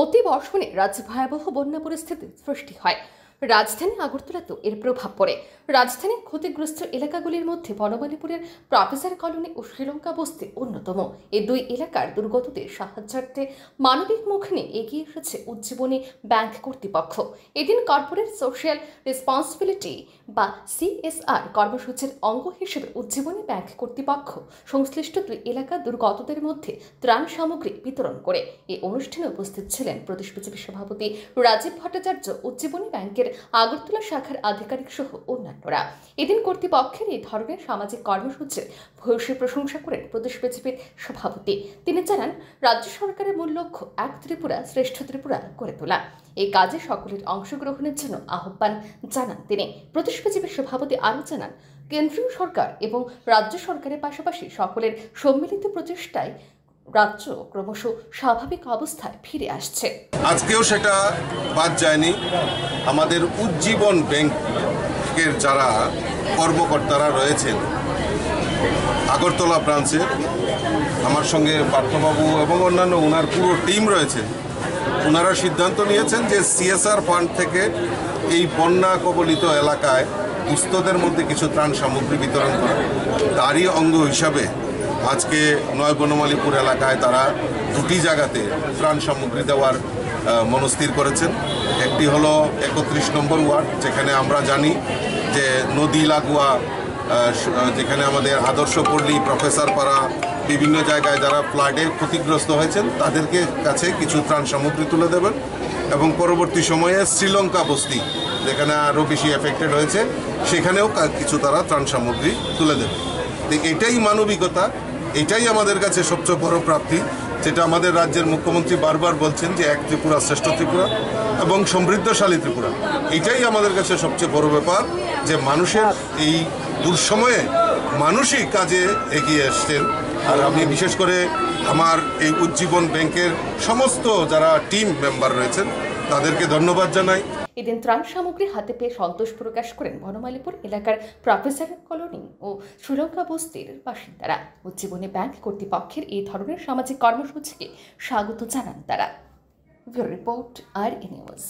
অতি বর্ষণে রাজ্যে ভয়াবহ বন্যা পরিস্থিতি সৃষ্টি হয়। রাজধানী আগরতলাতেও এর প্রভাব পড়ে। রাজধানীর ক্ষতিগ্রস্ত এলাকাগুলির মধ্যে বনমালীপুরের প্রফেসর কলোনি ও শ্রীলঙ্কা বস্তি অন্যতম। এই দুই এলাকার দুর্গতদের সাহায্যার্থে মানবিক মুখ নিয়ে এগিয়ে এসেছে উজ্জীবনী ব্যাংক কর্তৃপক্ষ। এদিন কর্পোরেট সোশ্যাল রেসপন্সিবিলিটি বা সিএসআর কর্মসূচির অঙ্গ হিসেবে উজ্জীবনী ব্যাংক কর্তৃপক্ষ সংশ্লিষ্ট দুই এলাকার দুর্গতদের মধ্যে ত্রাণ সামগ্রী বিতরণ করে। এই অনুষ্ঠানে উপস্থিত ছিলেন প্রদেশ বিজেপি সভাপতি রাজীব ভট্টাচার্য উজ্জীবনী ব্যাংকের আগরতলা শাখার আধিকারিক সহ অন্যান্যরা। এদিন কর্তৃপক্ষের এই ধরনের সামাজিক কর্মসূচির ভূয়সী প্রশংসা করেন প্রদেশ বিজেপির সভাপতি। তিনি জানান, রাজ্য সরকারের মূল লক্ষ্য এক ত্রিপুরা, শ্রেষ্ঠ ত্রিপুরা করে তোলা। এই কাজে সকলের অংশগ্রহণের জন্য আহ্বান জানান তিনি। প্রদেশ বিজেপির সভাপতি আরও জানান, কেন্দ্রীয় সরকার এবং রাজ্য সরকারের পাশাপাশি সকলের সম্মিলিত প্রচেষ্টায় রাজ্য ক্রমশ স্বাভাবিক অবস্থায় ফিরে আসছে। আজকেও সেটা বাদ যায়নি। আমাদের উজ্জীবন ব্যাংকের যারা কর্মকর্তারা রয়েছেন, আগরতলা ব্রাঞ্চের, আমার সঙ্গে পার্থবাবু এবং অন্যান্য ওনার পুরো টিম রয়েছে ওনারা সিদ্ধান্ত নিয়েছেন যে সিএসআর ফান্ড থেকে এই বন্যা কবলিত এলাকায় দুস্থদের মধ্যে কিছু ত্রাণ সামগ্রী বিতরণ করা। তারই অঙ্গ হিসাবে আজকে নয় বনমালীপুর এলাকায় তারা দুটি জায়গাতে ত্রাণ সামগ্রী দেওয়ার মনস্থির করেছেন। একটি হলো একত্রিশ নম্বর ওয়ার্ড, যেখানে আমরা জানি যে নদী লাগোয়া যেখানে আমাদের আদর্শ পল্লী, প্রফেসর পাড়া, বিভিন্ন জায়গায় যারা ফ্লাডে ক্ষতিগ্রস্ত হয়েছেন, তাদেরকে কাছে কিছু ত্রাণ সামগ্রী তুলে দেবেন। এবং পরবর্তী সময়ে শ্রীলঙ্কা বস্তি, যেখানে আরও বেশি এফেক্টেড হয়েছে, সেখানেও কিছু তারা ত্রাণ সামগ্রী তুলে দেবে। এটাই মানবিকতা। এটাই আমাদের কাছে সবচেয়ে বড় প্রাপ্তি, যেটা আমাদের রাজ্যের মুখ্যমন্ত্রী বারবার বলছেন যে এক ত্রিপুরা শ্রেষ্ঠ ত্রিপুরা এবং সমৃদ্ধশালী ত্রিপুরা। এটাই আমাদের কাছে সবচেয়ে বড় ব্যাপার যে মানুষের এই দুঃসময়ে মানুষই কাজে এগিয়ে এসছেন। আর আমি বিশেষ করে আমার এই উজ্জীবন ব্যাংকের সমস্ত যারা টিম মেম্বার রয়েছেন, তাদেরকে ধন্যবাদ জানাই। এদিন ত্রাণ সামগ্রী হাতে পেয়ে সন্তোষ প্রকাশ করেন বনমালীপুর এলাকার প্রফেসর কলোনি ও শ্রীলঙ্কা বস্তির বাসিন্দারা। উজ্জীবনী ব্যাংক কর্তৃপক্ষের এই ধরনের সামাজিক কর্মসূচিকে স্বাগত জানান তারা। রিপোর্ট আর নিউজ।